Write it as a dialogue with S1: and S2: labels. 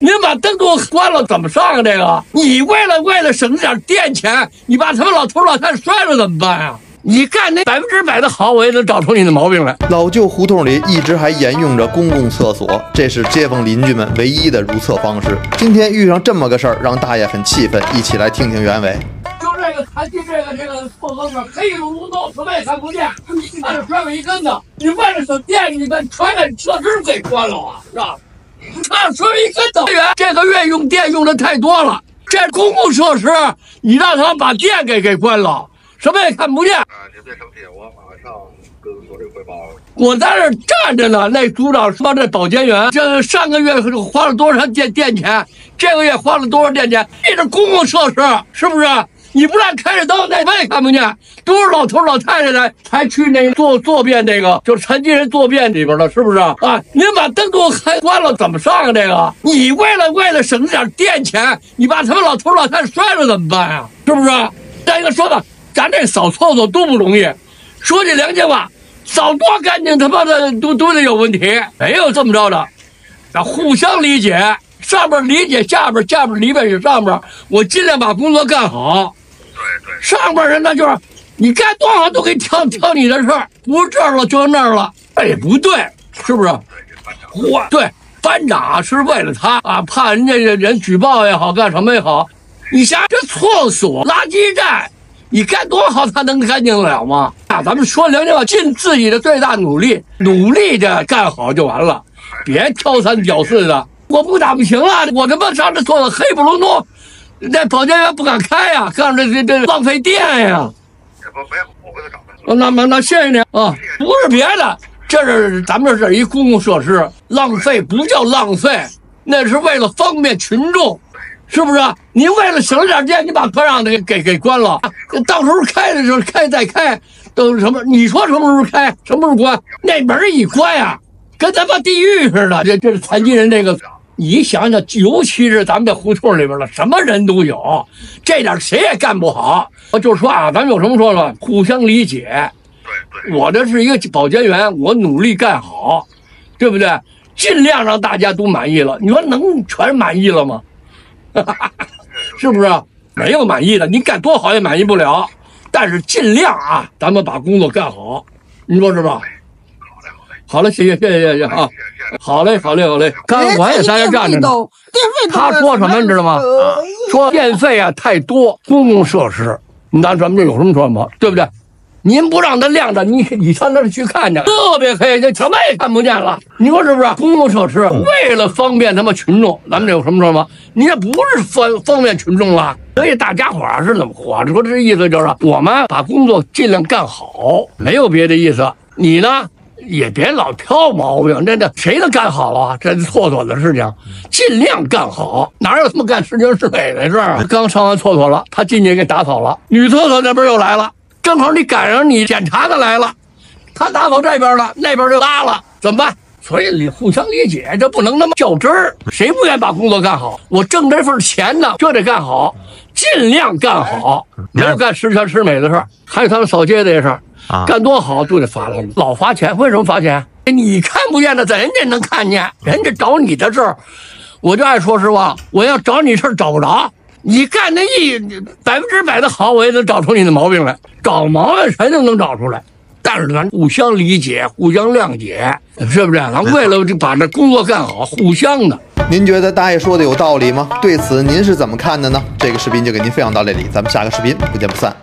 S1: 您把灯给我关了，怎么上啊？这个，你为了为了省点电钱，你把他们老头老太太摔了怎么办啊？你干那百分之百的好，我也能找出你的毛病来。
S2: 老旧胡同里一直还沿用着公共厕所，这是街坊邻居们唯一的如厕方式。今天遇上这么个事儿，让大爷很气愤。一起来听听原委。
S1: 就这个残疾，这个这个厕所里黑咕隆咚，什么也看不见，你看着摔我一跟头，你为了省电，你把全给设施给关了啊，是吧？他摔一跟头，这个月用电用的太多了，这公共设施你让他把电给给关了，什么也看不见。
S3: 啊，您别生气，我马上跟组里汇报。
S1: 我在这儿站着呢，那组长说这保洁员这上个月花了多少电电钱，这个月花了多少电钱？这是公共设施，是不是？你不让开着灯，那我也看不见。多少老头老太太呢，才去那坐坐便那个，就残疾人坐便里边了，是不是啊？您把灯给我开关了，怎么上啊？这个，你为了为了省点电钱，你把他们老头老太太摔了怎么办呀？是不是？再一个说吧，咱这扫厕所多不容易，说句良心话，扫多干净，他妈的都都得有问题，没有这么着的，咱互相理解，上边理解下边，下边理解上边，我尽量把工作干好。
S3: 对对，
S1: 上边人那就是你干多少都给挑挑你的事儿，不是这儿了就是那儿了，哎不对，是不是？
S3: 对班长，
S1: 对班长是为了他啊，怕人家人举报也好，干什么也好。你想想这厕所、垃圾站，你干多好，他能干净得了吗？啊，咱们说良心话，尽自己的最大努力，努力的干好就完了，别挑三挑四的。我不打不行了，我他妈上这厕所黑不隆咚，那保洁员不敢开呀、看着这这浪费电呀。
S3: 这不没有，我回头找他。
S1: 哦那那那谢谢您啊，不是别的，这是咱们这是一公共设施，浪费不叫浪费，那是为了方便群众，是不是？你为了省点电，你把车让给给给关了，到时候开的时候开再开都什么？你说什么时候开，什么时候关？那门一关呀、跟他妈地狱似的。这这是残疾人这个。你想想，尤其是咱们这胡同里边了，什么人都有，这点谁也干不好。我就说啊，咱们有什么说了，互相理解。
S3: 对对，
S1: 我这是一个保洁员，我努力干好，对不对？尽量让大家都满意了。你说能全满意了吗？是不是？没有满意的，你干多好也满意不了。但是尽量啊，咱们把工作干好，你说是吧？
S3: 好嘞好嘞，
S1: 好了，谢谢谢谢谢谢啊！好嘞好嘞好嘞，刚才我也在这站着呢。
S4: 电费
S1: 他说什么你知道吗？
S4: 呃
S1: 说电费啊太多，公共设施，那咱们这有什么说吗？对不对？您不让它亮着，你你上那儿去看去，特别黑，那什么也看不见了。你说是不是？公共设施为了方便他们群众，咱们这有什么说吗？你这不是方方便群众了，所以大家伙儿是怎么活？说这意思就是我们把工作尽量干好，没有别的意思。你呢？也别老挑毛病，真的，谁能干好啊？这厕所的事情，尽量干好，哪有他妈干十全十美的事儿啊？刚上完厕所了，他进去给打扫了，女厕所那边又来了，正好你赶上你检查的来了，他打扫这边了，那边就拉了，怎么办？所以你互相理解，这不能那么较真儿。谁不愿意把工作干好？我挣这份钱呢，就得干好，尽量干好，没有干十全十美的事儿。还有他们扫街这些事儿，
S2: 啊
S1: 干多好都得罚他，老罚钱。为什么罚钱？你看不见的，咱人家能看见，人家找你的事儿，我就爱说实话，我要找你事儿找不着。你干的一百分之百的好，我也能找出你的毛病来。找毛病谁都能找出来，但是咱互相理解，互相谅解，是不是？咱为了这把这工作干好，互相的。
S2: 您觉得大爷说的有道理吗？对此您是怎么看的呢？这个视频就给您分享到这里，咱们下个视频不见不散。